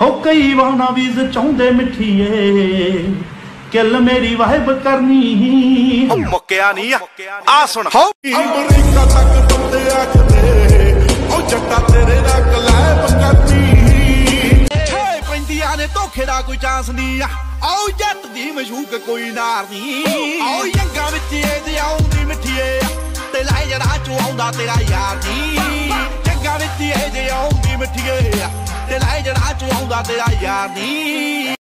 ਹੋ ਕਈ ਵਾਣਾ ਵੀਜ਼ ਚਾਹੁੰਦੇ ਮਿੱਠੀਏ। ਕਿਲ ਮੇਰੀ ਵਾਹਿਬ ਕਰਨੀ। ਮੁੱਕਿਆ ਨਹੀਂ ਆ। ਆ ਸੁਣ। ਅਮਰੀਕਾ ਤੱਕ ਬੰਦੇ ਆਖਦੇ ਉਹ ਜੱਟਾ ਤੇਰੇ ਨਾਲ ਕਲੈਬ ਕਰਦੀ। ਛੇ ਪੈਂਦੀਆਂ ਨੇ ਧੋਖੇ ਦਾ ਕੋਈ ਚਾਂਸ ਨਹੀਂ ਆ। ਆਓ ਜੱਟ ਦੀ ਮਸ਼ੂਕ ਕੋਈ ਨਾਰ ਨਹੀਂ ਆਓ ਯੰਗਾ ਵਿੱਚ ਇਹਦੇ ਆਉਂਦੀ ਮਿੱਠੀਏ ਤੇ ਲੈ ਜੜਾ ਚੋਂ ਆਉਂਦਾ ਤੇਰਾ ਯਾਰ ਨਹੀਂ ਜੰਗਾ ਵਿੱਚ ਇਹਦੇ ਆਉਂਦੀ ਮਿੱਠੀਏ ਤੇ ਲੈ ਜਿਹੜਾ ਚੋਂ ਆਉਂਦਾ ਤੇਰਾ ਯਾਰ ਨਹੀਂ।